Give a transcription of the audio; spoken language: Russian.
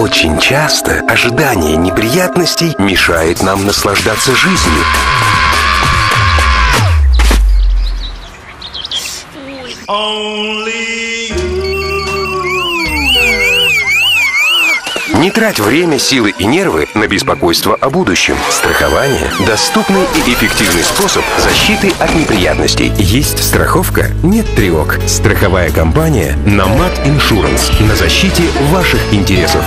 Очень часто ожидание неприятностей мешает нам наслаждаться жизнью. Не трать время, силы и нервы на беспокойство о будущем. Страхование – доступный и эффективный способ защиты от неприятностей. Есть страховка, нет тревог. Страховая компания «Намат Иншуранс» на защите ваших интересов.